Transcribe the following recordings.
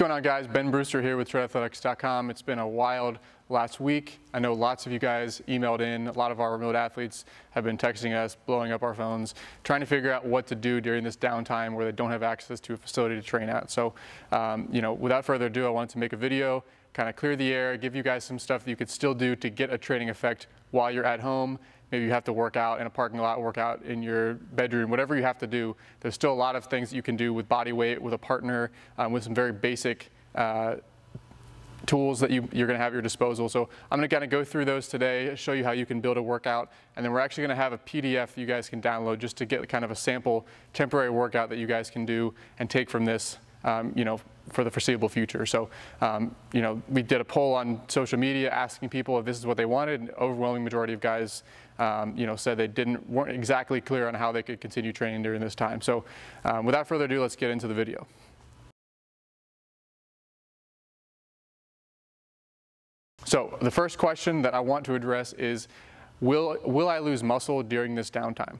going on guys? Ben Brewster here with TreadAthletics.com. It's been a wild last week. I know lots of you guys emailed in. A lot of our remote athletes have been texting us, blowing up our phones, trying to figure out what to do during this downtime where they don't have access to a facility to train at. So, um, you know, without further ado, I wanted to make a video, kind of clear the air, give you guys some stuff that you could still do to get a training effect while you're at home maybe you have to work out in a parking lot, work out in your bedroom, whatever you have to do. There's still a lot of things that you can do with body weight, with a partner, um, with some very basic uh, tools that you, are going to have at your disposal. So I'm to kind of go through those today, show you how you can build a workout, and then we're actually to have a PDF you guys can download just to get kind of a sample temporary workout that you guys can do and take from this um, you know, for the foreseeable future. So, um, you know, we did a poll on social media asking people if this is what they wanted. An overwhelming majority of guys, um, you know, said they didn't weren't exactly clear on how they could continue training during this time. So, um, without further ado, let's get into the video. So, the first question that I want to address is, will will I lose muscle during this downtime?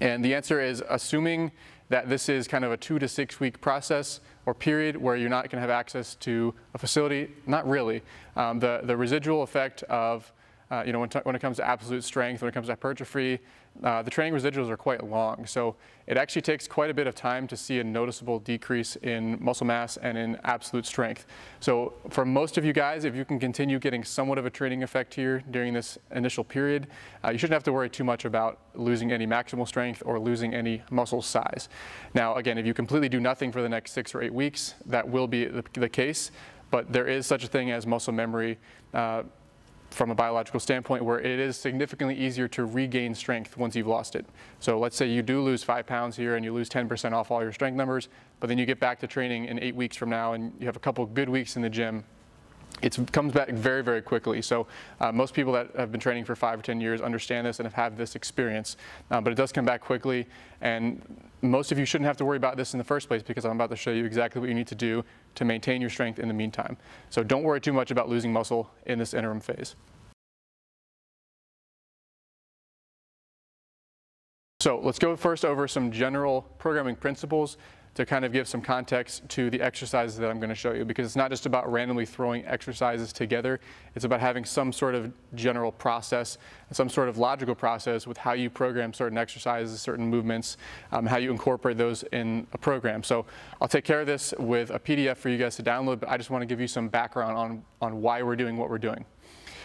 And the answer is assuming that this is kind of a two to six week process or period where you're not going to have access to a facility. Not really. Um, the, the residual effect of uh, you know, when, when, it comes to absolute strength, when it comes to hypertrophy, uh, the training residuals are quite long. So it actually takes quite a bit of time to see a noticeable decrease in muscle mass and in absolute strength. So for most of you guys, if you can continue getting somewhat of a training effect here during this initial period, uh, you shouldn't have to worry too much about losing any maximal strength or losing any muscle size. Now, again, if you completely do nothing for the next six or eight weeks, that will be the, the case but there is such a thing as muscle memory. Uh, from a biological standpoint where it is significantly easier to regain strength once you've lost it. So let's say you do lose five pounds here and you lose 10% off all your strength numbers, but then you get back to training in eight weeks from now and you have a couple good weeks in the gym it comes back very, very quickly. So uh, most people that have been training for five or 10 years understand this and have had this experience, uh, but it does come back quickly. And most of you shouldn't have to worry about this in the first place because I'm about to show you exactly what you need to do to maintain your strength in the meantime. So don't worry too much about losing muscle in this interim phase. So let's go first over some general programming principles to kind of give some context to the exercises that I'm going to show you because it's not just about randomly throwing exercises together. It's about having some sort of general process, some sort of logical process with how you program certain exercises, certain movements, um, how you incorporate those in a program. So I'll take care of this with a PDF for you guys to download, but I just want to give you some background on, on why we're doing what we're doing.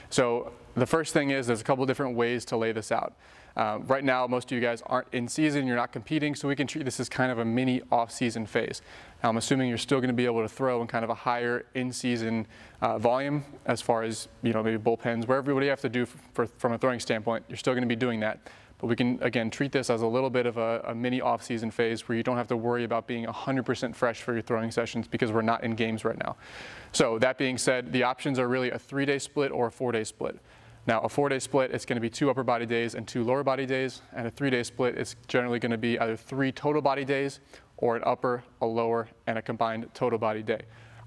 So the first thing is there's a couple different ways to lay this out. Um, right now, most of you guys aren't in season, you're not competing, so we can treat this as kind of a mini off-season phase. Now, I'm assuming you're still going to be able to throw in kind of a higher in-season uh, volume as far as, you know, maybe bullpens, wherever what you have to do for, from a throwing standpoint, you're still going to be doing that. But we can, again, treat this as a little bit of a, a mini off-season phase where you don't have to worry about being 100% fresh for your throwing sessions because we're not in games right now. So that being said, the options are really a three-day split or a four-day split. Now, a four-day split, it's going to be two upper body days and two lower body days, and a three-day split, it's generally going to be either three total body days or an upper, a lower, and a combined total body day.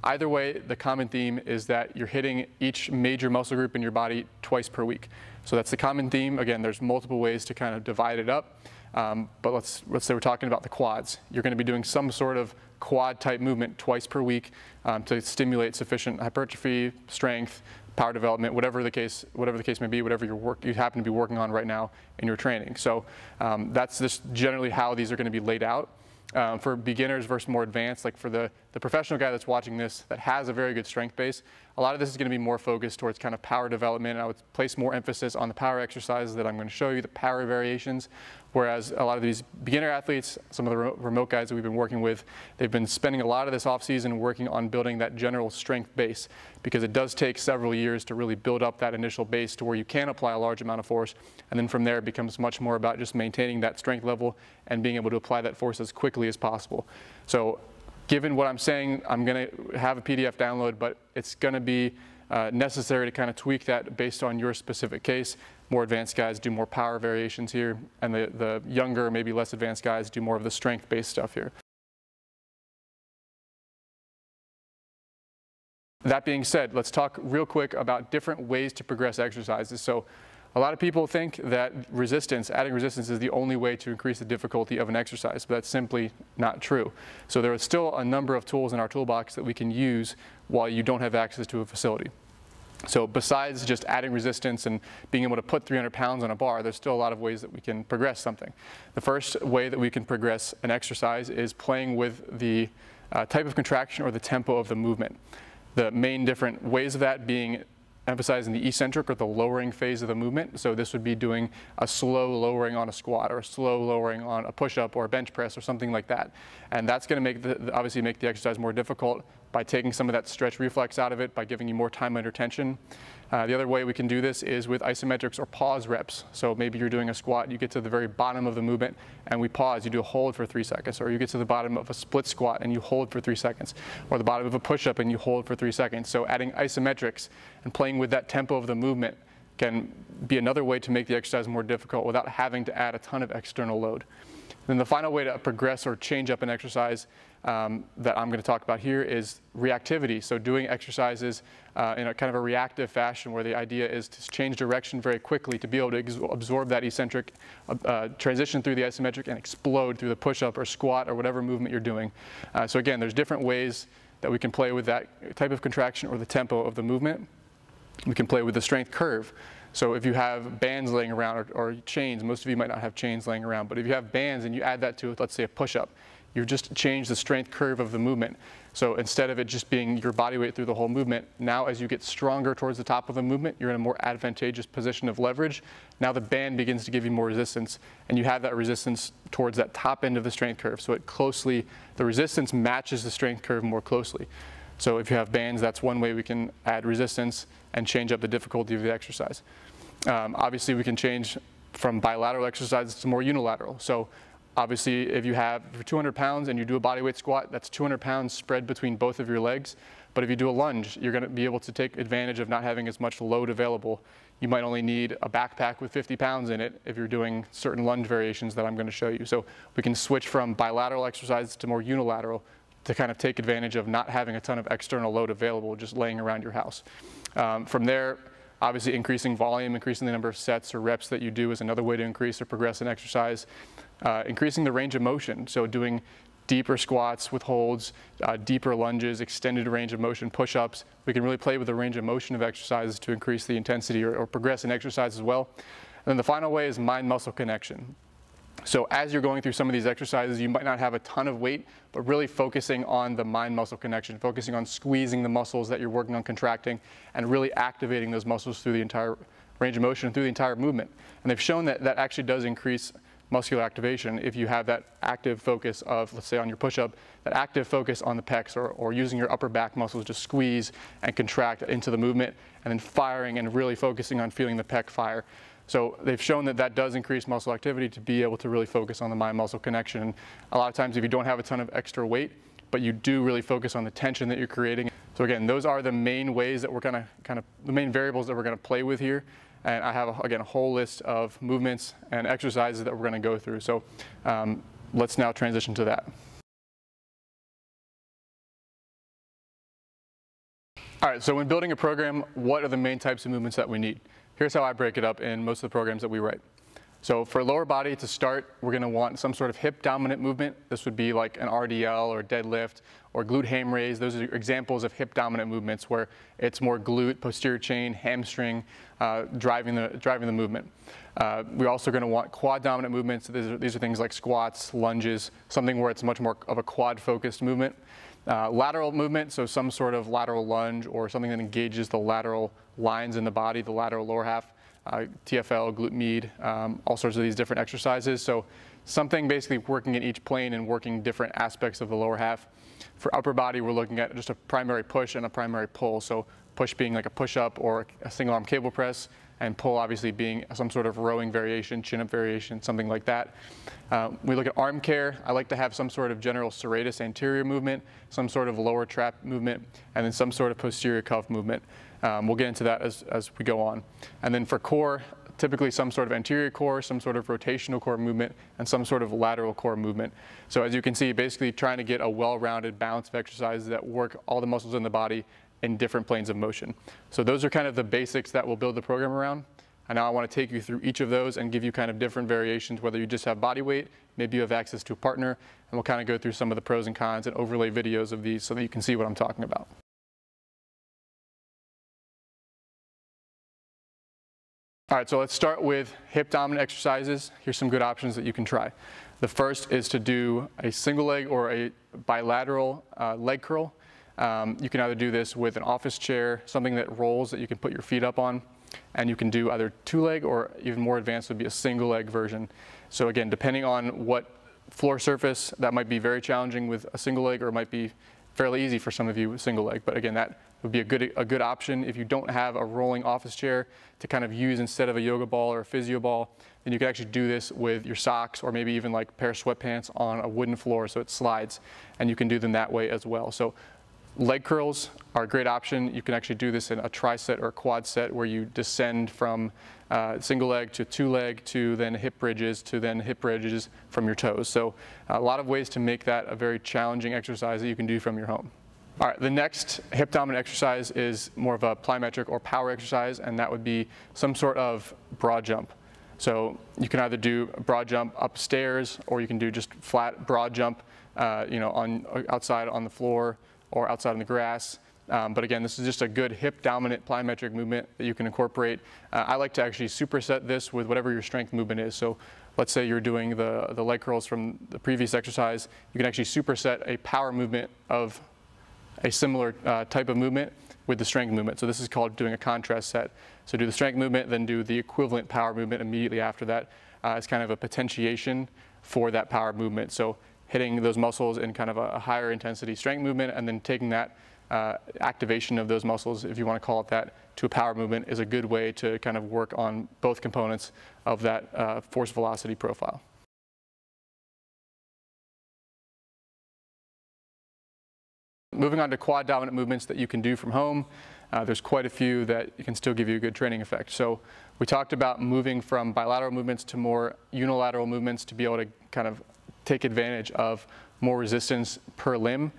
Either way, the common theme is that you're hitting each major muscle group in your body twice per week. So that's the common theme. Again, there's multiple ways to kind of divide it up. Um, but let's, let's say we're talking about the quads. You're going to be doing some sort of quad type movement twice per week um, to stimulate sufficient hypertrophy, strength, power development, whatever the case, whatever the case may be, whatever your work you happen to be working on right now in your training. So um, that's just generally how these are going to be laid out. Um, for beginners versus more advanced, like for the, the professional guy that's watching this that has a very good strength base, a lot of this is going to be more focused towards kind of power development. And I would place more emphasis on the power exercises that I'm going to show you, the power variations, Whereas a lot of these beginner athletes, some of the remote guys that we've been working with, they've been spending a lot of this offseason working on building that general strength base because it does take several years to really build up that initial base to where you can apply a large amount of force. And then from there, it becomes much more about just maintaining that strength level and being able to apply that force as quickly as possible. So given what I'm saying, I'm going to have a PDF download, but it's going to be uh, necessary to kind of tweak that based on your specific case. More advanced guys do more power variations here, and the, the younger, maybe less advanced guys do more of the strength-based stuff here. That being said, let's talk real quick about different ways to progress exercises. So A lot of people think that resistance, adding resistance is the only way to increase the difficulty of an exercise, but that's simply not true. So there are still a number of tools in our toolbox that we can use while you don't have access to a facility. So besides just adding resistance and being able to put 300 pounds on a bar, there's still a lot of ways that we can progress something. The first way that we can progress an exercise is playing with the uh, type of contraction or the tempo of the movement. The main different ways of that being emphasizing the eccentric or the lowering phase of the movement. So this would be doing a slow lowering on a squat or a slow lowering on a push-up or a bench press or something like that. And that's going to make the, obviously make the exercise more difficult by taking some of that stretch reflex out of it, by giving you more time under tension. Uh, the other way we can do this is with isometrics or pause reps. So maybe you're doing a squat, you get to the very bottom of the movement and we pause, you do a hold for three seconds, or you get to the bottom of a split squat and you hold for three seconds, or the bottom of a push-up and you hold for three seconds. So adding isometrics and playing with that tempo of the movement can be another way to make the exercise more difficult without having to add a ton of external load. Then the final way to progress or change up an exercise um, that I'm going to talk about here is reactivity. So doing exercises uh, in a kind of a reactive fashion where the idea is to change direction very quickly to be able to absorb that eccentric, uh, uh, transition through the isometric and explode through the push-up or squat or whatever movement you're doing. Uh, so again, there's different ways that we can play with that type of contraction or the tempo of the movement. We can play with the strength curve. So if you have bands laying around or, or, chains, most of you might not have chains laying around, but if you have bands and you add that to, let's say, a push-up, you've just changed the strength curve of the movement. So instead of it just being your body weight through the whole movement, now as you get stronger towards the top of the movement, you're in a more advantageous position of leverage. Now the band begins to give you more resistance, and you have that resistance towards that top end of the strength curve. So it closely, the resistance matches the strength curve more closely. So if you have bands, that's one way we can add resistance and change up the difficulty of the exercise. Um, obviously, we can change from bilateral exercises to more unilateral. So obviously, if you have 200 pounds and you do a bodyweight squat, that's 200 pounds spread between both of your legs. But if you do a lunge, you're going to be able to take advantage of not having as much load available. You might only need a backpack with 50 pounds in it if you're doing certain lunge variations that I'm going to show you. So we can switch from bilateral exercises to more unilateral to kind of take advantage of not having a ton of external load available just laying around your house. Um, from there, obviously increasing volume, increasing the number of sets or reps that you do is another way to increase or progress in exercise. Uh, increasing the range of motion, so doing deeper squats with holds, uh, deeper lunges, extended range of motion push-ups. We can really play with the range of motion of exercises to increase the intensity or, or progress in exercise as well. And then the final way is mind-muscle connection. So as you're going through some of these exercises, you might not have a ton of weight, but really focusing on the mind-muscle connection, focusing on squeezing the muscles that you're working on contracting and really activating those muscles through the entire range of motion, through the entire movement. And they've shown that that actually does increase muscular activation if you have that active focus of, let's say on your push-up, that active focus on the pecs or, or using your upper back muscles to squeeze and contract into the movement and then firing and really focusing on feeling the pec fire. So they've shown that that does increase muscle activity to be able to really focus on the mind-muscle connection. A lot of times if you don't have a ton of extra weight, but you do really focus on the tension that you're creating. So again, those are the main ways that we're gonna kind of, the main variables that we're gonna play with here. And I have, again, a whole list of movements and exercises that we're gonna go through. So um, let's now transition to that. All right, so when building a program, what are the main types of movements that we need? Here's how I break it up in most of the programs that we write. So for lower body to start, we're gonna want some sort of hip dominant movement. This would be like an RDL or deadlift or glute ham raise. Those are examples of hip dominant movements where it's more glute, posterior chain, hamstring, uh, driving, the, driving the movement. Uh, we're also gonna want quad dominant movements. These are, these are things like squats, lunges, something where it's much more of a quad focused movement. Uh, lateral movement, so some sort of lateral lunge or something that engages the lateral lines in the body, the lateral lower half, uh, TFL, glute med, um, all sorts of these different exercises. So something basically working in each plane and working different aspects of the lower half. For upper body, we're looking at just a primary push and a primary pull. So push being like a push-up or a single arm cable press, and pull obviously being some sort of rowing variation, chin-up variation, something like that. Uh, we look at arm care. I like to have some sort of general serratus anterior movement, some sort of lower trap movement, and then some sort of posterior cuff movement. Um, we'll get into that as, as we go on. And then for core, typically some sort of anterior core, some sort of rotational core movement, and some sort of lateral core movement. So as you can see, basically trying to get a well-rounded balance of exercises that work all the muscles in the body in different planes of motion. So those are kind of the basics that we'll build the program around. And now I want to take you through each of those and give you kind of different variations, whether you just have body weight, maybe you have access to a partner, and we'll kind of go through some of the pros and cons and overlay videos of these so that you can see what I'm talking about. All right, so let's start with hip dominant exercises. Here's some good options that you can try. The first is to do a single leg or a bilateral uh, leg curl. Um, you can either do this with an office chair, something that rolls that you can put your feet up on, and you can do either two leg or even more advanced would be a single leg version. So again, depending on what floor surface, that might be very challenging with a single leg or it might be fairly easy for some of you with single leg. But again, that would be a good, a good option if you don't have a rolling office chair to kind of use instead of a yoga ball or a physio ball. Then you can actually do this with your socks or maybe even like pair of sweatpants on a wooden floor so it slides and you can do them that way as well. So leg curls are a great option. You can actually do this in a tri-set or a quad set where you descend from uh, single leg to two leg to then hip bridges to then hip bridges from your toes. So a lot of ways to make that a very challenging exercise that you can do from your home. All right, the next hip dominant exercise is more of a plyometric or power exercise, and that would be some sort of broad jump. So you can either do a broad jump upstairs, or you can do just flat broad jump, uh, you know, on outside on the floor or outside in the grass. Um, but again, this is just a good hip dominant plyometric movement that you can incorporate. Uh, I like to actually superset this with whatever your strength movement is. So let's say you're doing the, the leg curls from the previous exercise, you can actually superset a power movement of a similar uh, type of movement with the strength movement. So this is called doing a contrast set. So do the strength movement, then do the equivalent power movement immediately after that uh, as kind of a potentiation for that power movement. So hitting those muscles in kind of a, a higher intensity strength movement and then taking that uh, activation of those muscles, if you want to call it that, to a power movement is a good way to kind of work on both components of that uh, force velocity profile. Moving on to quad dominant movements that you can do from home. Uh, there's quite a few that can still give you a good training effect. So we talked about moving from bilateral movements to more unilateral movements to be able to kind of take advantage of more resistance per limb.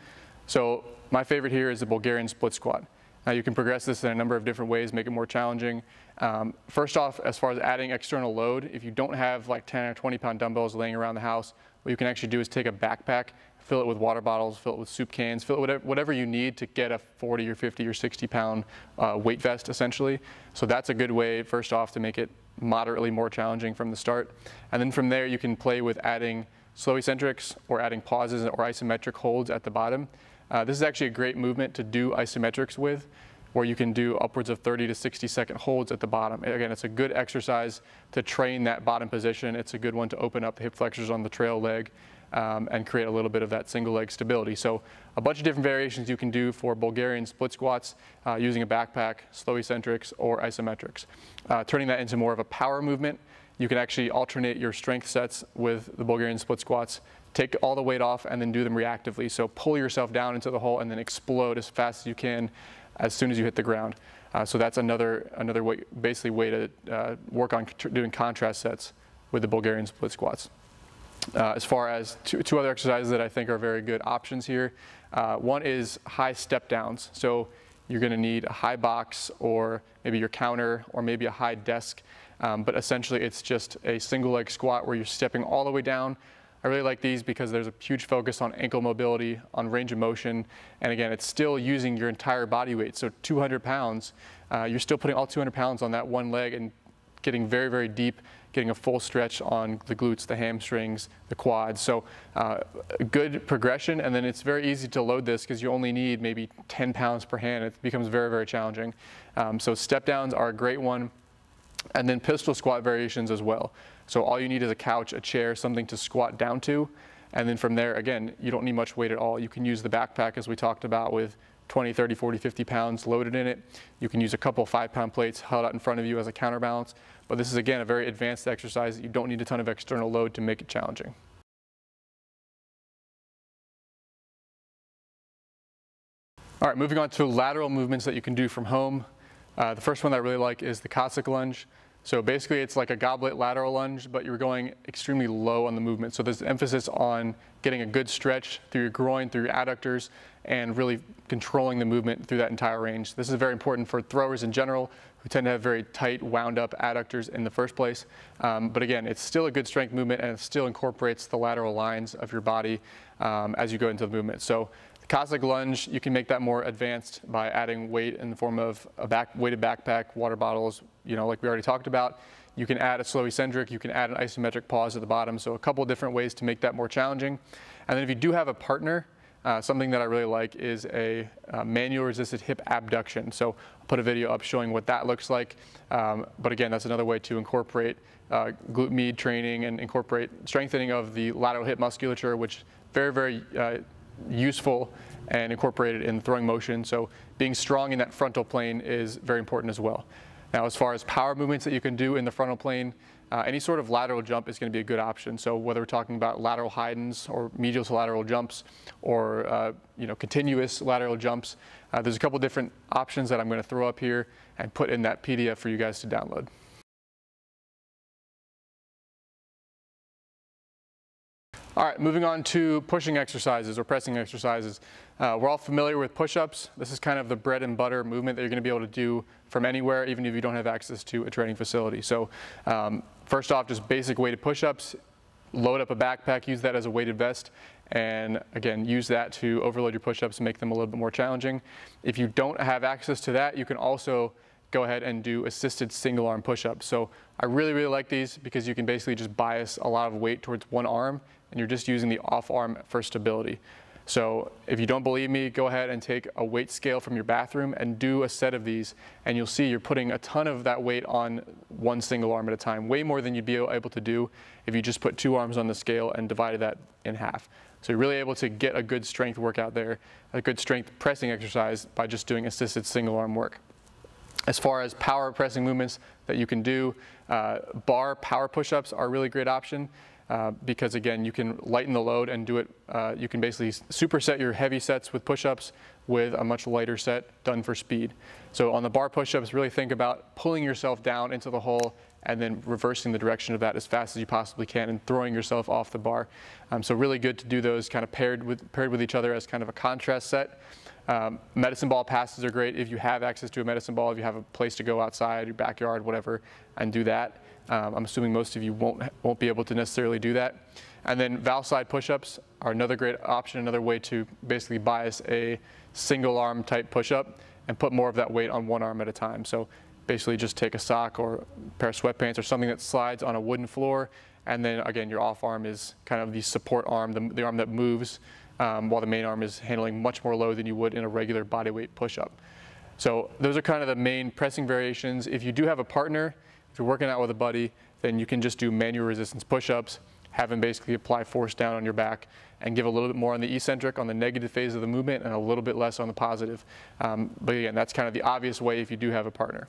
So my favorite here is the Bulgarian split squat. Now you can progress this in a number of different ways, make it more challenging. Um, first off, as far as adding external load, if you don't have like 10 or 20 pound dumbbells laying around the house, what you can actually do is take a backpack fill it with water bottles, fill it with soup cans, fill it whatever, whatever you need to get a 40 or 50 or 60 pound uh, weight vest essentially. So that's a good way first off to make it moderately more challenging from the start. And then from there you can play with adding slow eccentrics or adding pauses or isometric holds at the bottom. Uh, this is actually a great movement to do isometrics with where you can do upwards of 30 to 60 second holds at the bottom. Again, it's a good exercise to train that bottom position. It's a good one to open up the hip flexors on the trail leg um, and create a little bit of that single leg stability. So a bunch of different variations you can do for Bulgarian split squats uh, using a backpack, slow eccentrics, or isometrics. Uh, turning that into more of a power movement, you can actually alternate your strength sets with the Bulgarian split squats, take all the weight off and then do them reactively. So pull yourself down into the hole and then explode as fast as you can as soon as you hit the ground. Uh, so that's another, another way, basically way to uh, work on doing contrast sets with the Bulgarian split squats. Uh, as far as two, two, other exercises that I think are very good options here. Uh, one is high step downs. So you're going to need a high box or maybe your counter or maybe a high desk. Um, but essentially it's just a single leg squat where you're stepping all the way down. I really like these because there's a huge focus on ankle mobility, on range of motion, and again, it's still using your entire body weight. So 200 pounds, uh, you're still putting all 200 pounds on that one leg and getting very, very deep getting a full stretch on the glutes, the hamstrings, the quads. So uh, good progression, and then it's very easy to load this because you only need maybe 10 pounds per hand. It becomes very, very challenging. Um, so step downs are a great one. And then pistol squat variations as well. So all you need is a couch, a chair, something to squat down to. And then from there, again, you don't need much weight at all. You can use the backpack as we talked about with 20, 30, 40, 50 pounds loaded in it. You can use a couple five pound plates held out in front of you as a counterbalance. But this is again a very advanced exercise. You don't need a ton of external load to make it challenging. All right, moving on to lateral movements that you can do from home. Uh, the first one that I really like is the Cossack lunge. So basically it's like a goblet lateral lunge, but you're going extremely low on the movement. So there's emphasis on getting a good stretch through your groin, through your adductors, and really controlling the movement through that entire range. This is very important for throwers in general who tend to have very tight, wound up adductors in the first place. Um, but again, it's still a good strength movement and it still incorporates the lateral lines of your body um, as you go into the movement. So the Cossack lunge, you can make that more advanced by adding weight in the form of a back, weighted backpack, water bottles, you know, like we already talked about. You can add a slow eccentric, you can add an isometric pause at the bottom. So a couple different ways to make that more challenging. And then if you do have a partner, uh, something that I really like is a uh, manual resisted hip abduction. So I'll put a video up showing what that looks like. Um, but again, that's another way to incorporate uh, glute med training and incorporate strengthening of the lateral hip musculature, which very, very uh, useful and incorporated in throwing motion. So being strong in that frontal plane is very important as well. Now, as far as power movements that you can do in the frontal plane, uh, any sort of lateral jump is going to be a good option. So whether we're talking about lateral Heidens or medial to lateral jumps or uh, you know continuous lateral jumps, uh, there's a couple different options that I'm going to throw up here and put in that PDF for you guys to download. All right, moving on to pushing exercises or pressing exercises. Uh, we're all familiar with push-ups. This is kind of the bread and butter movement that you're gonna be able to do from anywhere, even if you don't have access to a training facility. So um, first off, just basic weighted push-ups, load up a backpack, use that as a weighted vest, and again, use that to overload your push-ups and make them a little bit more challenging. If you don't have access to that, you can also go ahead and do assisted single arm push-ups. So I really, really like these because you can basically just bias a lot of weight towards one arm and you're just using the off arm for stability. So if you don't believe me, go ahead and take a weight scale from your bathroom and do a set of these and you'll see you're putting a ton of that weight on one single arm at a time, way more than you'd be able to do if you just put two arms on the scale and divided that in half. So you're really able to get a good strength workout there, a good strength pressing exercise by just doing assisted single arm work. As far as power pressing movements that you can do, uh, bar power push-ups are a really great option. Uh, because again, you can lighten the load and do it, uh, you can basically superset your heavy sets with push-ups with a much lighter set done for speed. So on the bar push-ups, really think about pulling yourself down into the hole and then reversing the direction of that as fast as you possibly can and throwing yourself off the bar. Um, so really good to do those kind of paired with, paired with each other as kind of a contrast set. Um, medicine ball passes are great if you have access to a medicine ball, if you have a place to go outside, your backyard, whatever, and do that. Um, I'm assuming most of you won't, won't be able to necessarily do that. And then Valslide push-ups are another great option, another way to basically bias a single arm type push-up and put more of that weight on one arm at a time. So basically just take a sock or a pair of sweatpants or something that slides on a wooden floor. And then again, your off arm is kind of the support arm, the, the arm that moves, um, while the main arm is handling much more load than you would in a regular bodyweight push-up. So those are kind of the main pressing variations. If you do have a partner, if you're working out with a buddy, then you can just do manual resistance push-ups, have him basically apply force down on your back and give a little bit more on the eccentric, on the negative phase of the movement, and a little bit less on the positive. Um, but again, that's kind of the obvious way if you do have a partner.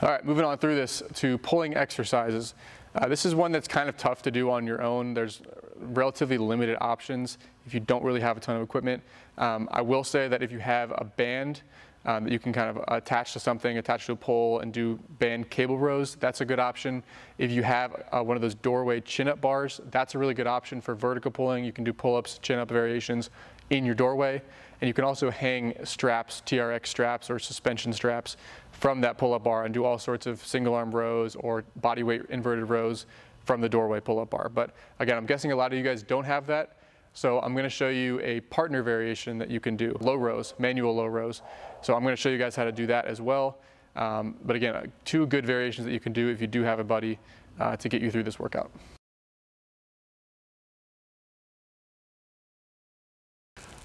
All right, moving on through this to pulling exercises. Uh, this is one that's kind of tough to do on your own. There's relatively limited options if you don't really have a ton of equipment. Um, I will say that if you have a band um, that you can kind of attach to something, attach to a pole and do band cable rows, that's a good option. If you have uh, one of those doorway chin-up bars, that's a really good option for vertical pulling. You can do pull-ups, chin-up variations in your doorway. And you can also hang straps, TRX straps or suspension straps from that pull-up bar and do all sorts of single arm rows or body weight inverted rows from the doorway pull-up bar. But again, I'm guessing a lot of you guys don't have that. So I'm going to show you a partner variation that you can do, low rows, manual low rows. So I'm going to show you guys how to do that as well. Um, but again, uh, two good variations that you can do if you do have a buddy uh, to get you through this workout.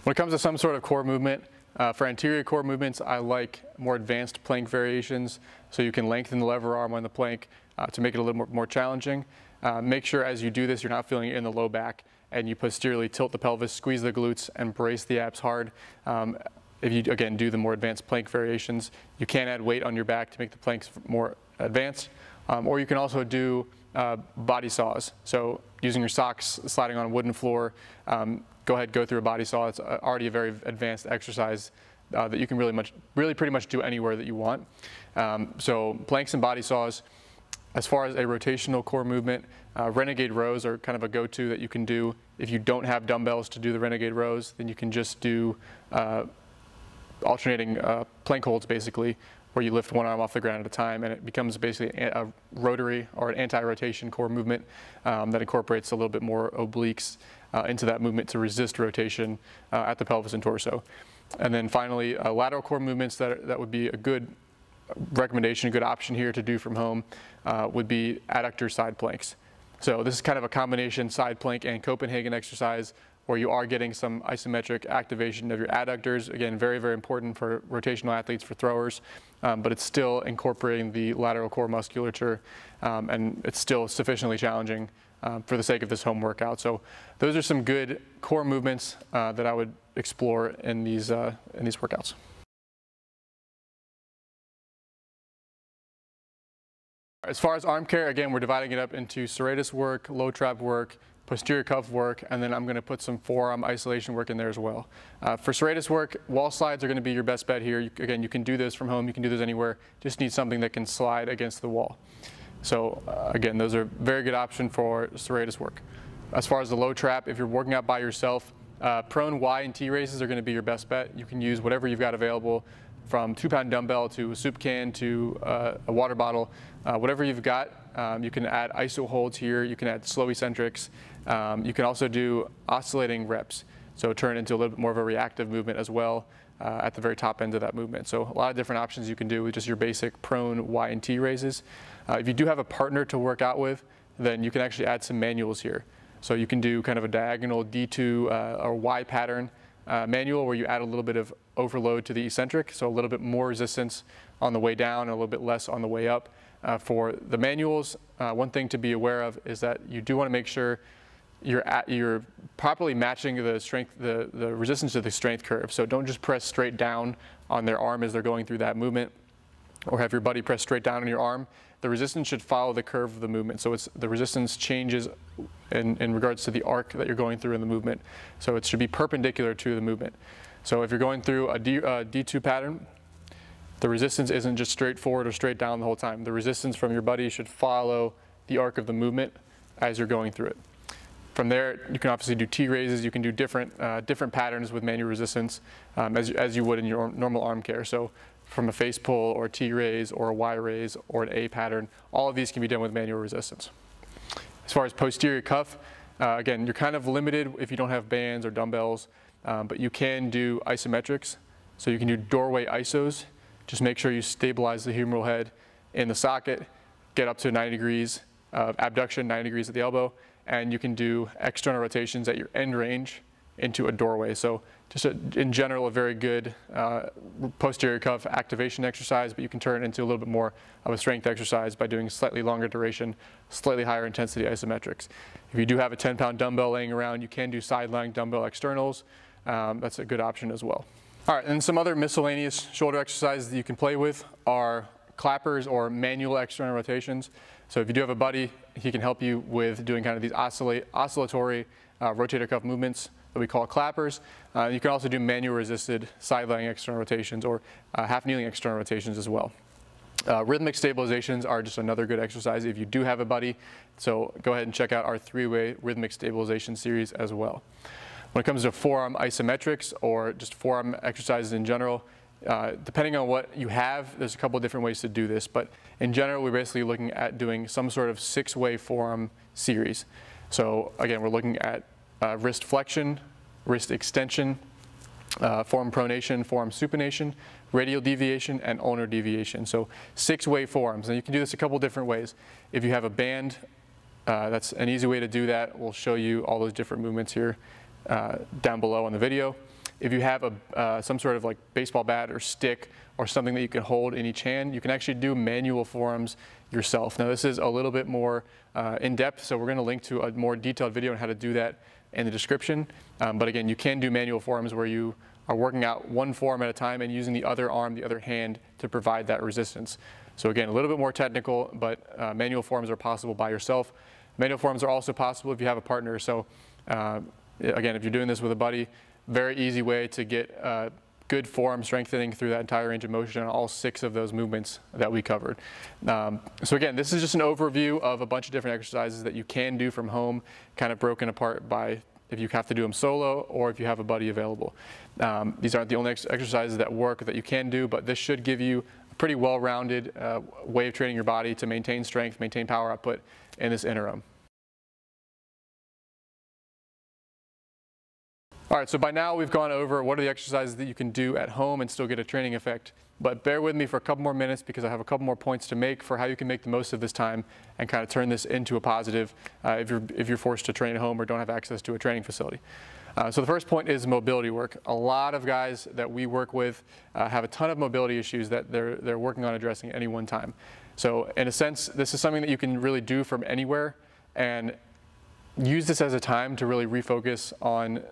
When it comes to some sort of core movement, uh, for anterior core movements, I like more advanced plank variations. So you can lengthen the lever arm on the plank uh, to make it a little more, more challenging. Uh, make sure as you do this, you're not feeling it in the low back and you posteriorly tilt the pelvis, squeeze the glutes, and brace the abs hard. Um, if you, again, do the more advanced plank variations, you can add weight on your back to make the planks more advanced. Um, or you can also do uh, body saws. So using your socks, sliding on a wooden floor, um, go ahead, go through a body saw. It's uh, already a very advanced exercise uh, that you can really much, really pretty much do anywhere that you want. Um, so planks and body saws, As far as a rotational core movement, uh, renegade rows are kind of a go-to that you can do. If you don't have dumbbells to do the renegade rows, then you can just do uh, alternating uh, plank holds basically, where you lift one arm off the ground at a time and it becomes basically a, rotary or an anti-rotation core movement um, that incorporates a little bit more obliques into that movement to resist rotation uh, at the pelvis and torso. And then finally, uh, lateral core movements that, that would be a good recommendation, a good option here to do from home uh, would be adductor side planks. So this is kind of a combination side plank and Copenhagen exercise where you are getting some isometric activation of your adductors. Again, very, very important for rotational athletes, for throwers, um, but it's still incorporating the lateral core musculature um, and it's still sufficiently challenging um, for the sake of this home workout. So those are some good core movements uh, that I would explore in these, uh, in these workouts. As far as arm care, again, we're dividing it up into serratus work, low trap work, posterior cuff work, and then I'm going to put some forearm isolation work in there as well. Uh, for serratus work, wall slides are going to be your best bet here. You, again, you can do this from home, you can do this anywhere, just need something that can slide against the wall. So uh, again, those are very good option for serratus work. As far as the low trap, if you're working out by yourself, uh, prone Y and T raises are going to be your best bet. You can use whatever you've got available from two pound dumbbell to a soup can to uh, a water bottle, uh, whatever you've got. Um, you can add iso holds here. You can add slow eccentrics. Um, you can also do oscillating reps. So turn into a little bit more of a reactive movement as well uh, at the very top end of that movement. So a lot of different options you can do with just your basic prone Y and T raises. Uh, if you do have a partner to work out with, then you can actually add some manuals here. So you can do kind of a diagonal D2 uh, or Y pattern uh, manual where you add a little bit of overload to the eccentric, so a little bit more resistance on the way down and a little bit less on the way up. Uh, for the manuals, uh, one thing to be aware of is that you do want to make sure you're, at, you're properly matching the strength, the, the resistance to the strength curve. So don't just press straight down on their arm as they're going through that movement or have your buddy press straight down on your arm. The resistance should follow the curve of the movement. So it's, the resistance changes in, in regards to the arc that you're going through in the movement. So it should be perpendicular to the movement. So if you're going through a D, uh, D2 pattern, the resistance isn't just straight forward or straight down the whole time. The resistance from your buddy should follow the arc of the movement as you're going through it. From there, you can obviously do T raises. You can do different uh, different patterns with manual resistance um, as, as you would in your normal arm care. So from a face pull or T raise or a Y raise or an A pattern, all of these can be done with manual resistance. As far as posterior cuff, uh, again, you're kind of limited if you don't have bands or dumbbells, um, but you can do isometrics. So you can do doorway isos. Just make sure you stabilize the humeral head in the socket, get up to 90 degrees of abduction, 90 degrees at the elbow, and you can do external rotations at your end range into a doorway. So just a, in general, a very good uh, posterior cuff activation exercise, but you can turn it into a little bit more of a strength exercise by doing slightly longer duration, slightly higher intensity isometrics. If you do have a 10 pound dumbbell laying around, you can do side lying dumbbell externals. Um, that's a good option as well. All right, and some other miscellaneous shoulder exercises that you can play with are clappers or manual external rotations. So if you do have a buddy, he can help you with doing kind of these oscillate, oscillatory uh, rotator cuff movements that we call clappers. Uh, you can also do manual resisted side lying external rotations or uh, half kneeling external rotations as well. Uh, rhythmic stabilizations are just another good exercise if you do have a buddy. So go ahead and check out our three-way rhythmic stabilization series as well. When it comes to forearm isometrics or just forearm exercises in general, uh, depending on what you have, there's a couple different ways to do this, but in general, we're basically looking at doing some sort of six-way forearm series. So again, we're looking at uh, wrist flexion, wrist extension, uh, forearm pronation, forearm supination, radial deviation, and ulnar deviation. So six way forearms. And you can do this a couple different ways. If you have a band, uh, that's an easy way to do that. We'll show you all those different movements here uh, down below on the video. If you have a, uh, some sort of like baseball bat or stick or something that you can hold in each hand, you can actually do manual forearms yourself. Now this is a little bit more uh, in depth, so we're going to link to a more detailed video on how to do that in the description. Um, but again, you can do manual forms where you are working out one form at a time and using the other arm, the other hand to provide that resistance. So again, a little bit more technical, but uh, manual forms are possible by yourself. Manual forms are also possible if you have a partner. So uh, again, if you're doing this with a buddy, very easy way to get uh, good forearm strengthening through that entire range of motion on all six of those movements that we covered. Um, so again, this is just an overview of a bunch of different exercises that you can do from home, kind of broken apart by if you have to do them solo or if you have a buddy available. Um, these aren't the only ex exercises that work that you can do, but this should give you a pretty well-rounded uh, way of training your body to maintain strength, maintain power output in this interim. All right, so by now we've gone over what are the exercises that you can do at home and still get a training effect. But bear with me for a couple more minutes because I have a couple more points to make for how you can make the most of this time and kind of turn this into a positive uh, if, you're, if you're forced to train at home or don't have access to a training facility. Uh, so the first point is mobility work. A lot of guys that we work with uh, have a ton of mobility issues that they're, they're working on addressing any one time. So in a sense, this is something that you can really do from anywhere and use this as a time to really refocus on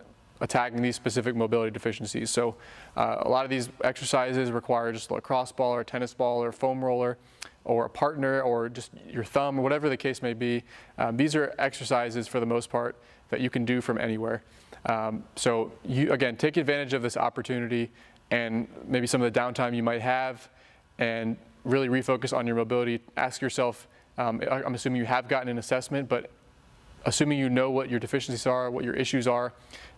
attacking these specific mobility deficiencies. So uh, a lot of these exercises require just a lacrosse ball or a tennis ball or a foam roller or a partner or just your thumb or whatever the case may be. Um, these are exercises for the most part that you can do from anywhere. Um, so you, again, take advantage of this opportunity and maybe some of the downtime you might have and really refocus on your mobility. Ask yourself, um, I'm assuming you have gotten an assessment, but assuming you know what your deficiencies are, what your issues are,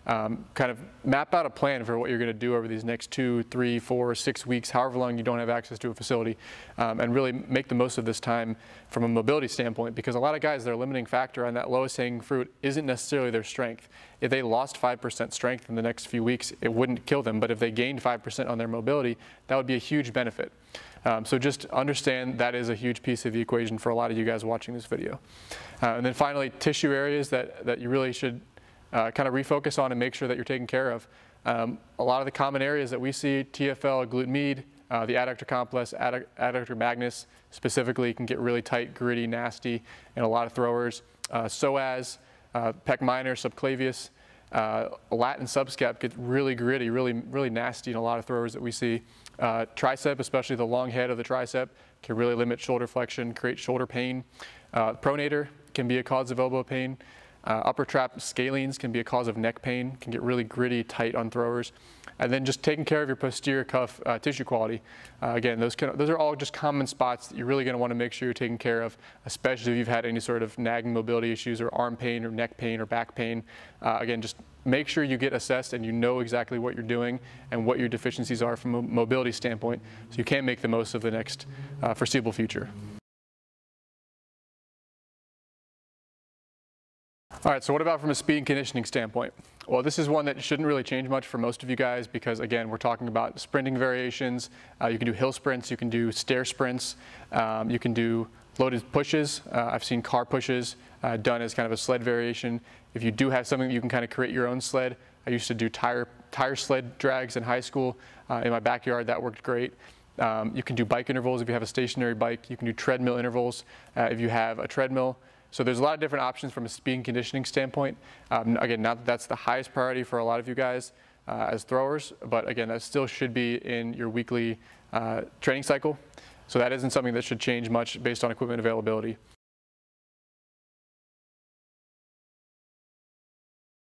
um, kind of map out a plan for what you're going to do over these next two, three, four, six weeks, however long you don't have access to a facility, um, and really make the most of this time from a mobility standpoint. Because a lot of guys, their limiting factor on that lowest hanging fruit isn't necessarily their strength. If they lost 5% strength in the next few weeks, it wouldn't kill them. But if they gained 5% on their mobility, that would be a huge benefit. Um, so just understand that is a huge piece of the equation for a lot of you guys watching this video. Uh, and then finally, tissue areas that, that you really should uh, kind of refocus on and make sure that you're taken care of. Um, a lot of the common areas that we see, TFL, glute med, uh, the adductor complex, adductor magnus specifically can get really tight, gritty, nasty in a lot of throwers. Uh, psoas, uh, pec minor, subclavius, uh, lat subscap get really gritty, really, really nasty in a lot of throwers that we see. Uh, tricep, especially the long head of the tricep, can really limit shoulder flexion, create shoulder pain. Uh, pronator can be a cause of elbow pain. Uh, upper trap scalenes can be a cause of neck pain, can get really gritty, tight on throwers. And then just taking care of your posterior cuff uh, tissue quality. Uh, again, those, can, those are all just common spots that you're really gonna wanna make sure you're taking care of, especially if you've had any sort of nagging mobility issues or arm pain or neck pain or back pain. Uh, again, just make sure you get assessed and you know exactly what you're doing and what your deficiencies are from a mobility standpoint so you can make the most of the next uh, foreseeable future. All right, so what about from a speed and conditioning standpoint? Well, this is one that shouldn't really change much for most of you guys because, again, we're talking about sprinting variations. Uh, you can do hill sprints, you can do stair sprints, um, you can do loaded pushes. Uh, I've seen car pushes uh, done as kind of a sled variation. If you do have something you can kind of create your own sled, I used to do tire, tire sled drags in high school. Uh, in my backyard, that worked great. Um, you can do bike intervals if you have a stationary bike. You can do treadmill intervals uh, if you have a treadmill. So there's a lot of different options from a speed and conditioning standpoint. Um, again, not that that's the highest priority for a lot of you guys uh, as throwers, but again, that still should be in your weekly uh, training cycle. So that isn't something that should change much based on equipment availability.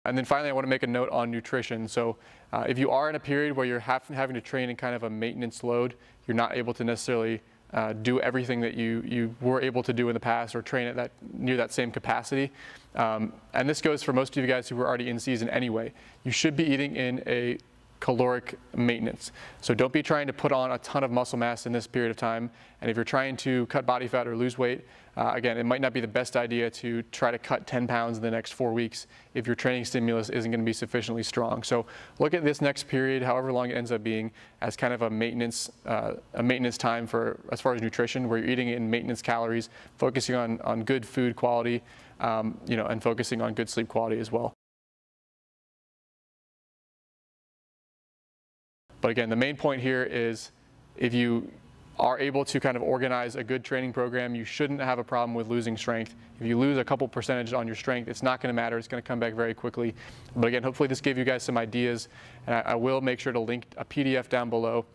And then finally, I want to make a note on nutrition. So uh, if you are in a period where you're having to train in kind of a maintenance load, you're not able to necessarily uh, do everything that you, you were able to do in the past or train at that near that same capacity. Um, and this goes for most of you guys who were already in season anyway. You should be eating in a caloric maintenance. So don't be trying to put on a ton of muscle mass in this period of time. And if you're trying to cut body fat or lose weight, uh, again, it might not be the best idea to try to cut 10 pounds in the next four weeks if your training stimulus isn't going to be sufficiently strong. So look at this next period, however long it ends up being, as kind of a maintenance, uh, a maintenance time for as far as nutrition, where you're eating in maintenance calories, focusing on, on good food quality, um, you know, and focusing on good sleep quality as well. But again, the main point here is if you are able to kind of organize a good training program, you shouldn't have a problem with losing strength. If you lose a couple percentage on your strength, it's not going to matter. It's going to come back very quickly. But again, hopefully this gave you guys some ideas. And I, I will make sure to link a PDF down below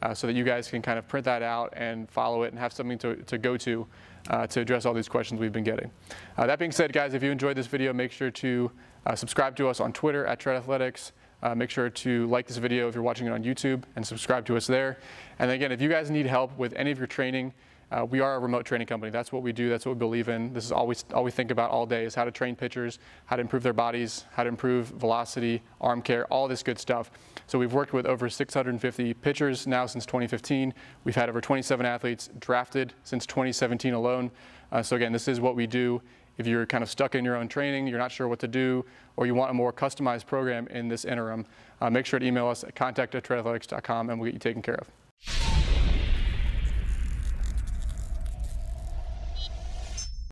uh, so that you guys can kind of print that out and follow it and have something to, to go to uh, to address all these questions we've been getting. Uh, that being said, guys, if you enjoyed this video, make sure to uh, subscribe to us on Twitter at Tread Athletics, Uh, make sure to like this video if you're watching it on YouTube and subscribe to us there. And again, if you guys need help with any of your training, uh, we are a remote training company. That's what we do. That's what we believe in. This is all we, all we think about all day is how to train pitchers, how to improve their bodies, how to improve velocity, arm care, all this good stuff. So we've worked with over 650 pitchers now since 2015. We've had over 27 athletes drafted since 2017 alone. Uh, so again, this is what we do. If you're kind of stuck in your own training, you're not sure what to do, or you want a more customized program in this interim, uh, make sure to email us at contact at and we'll get you taken care of.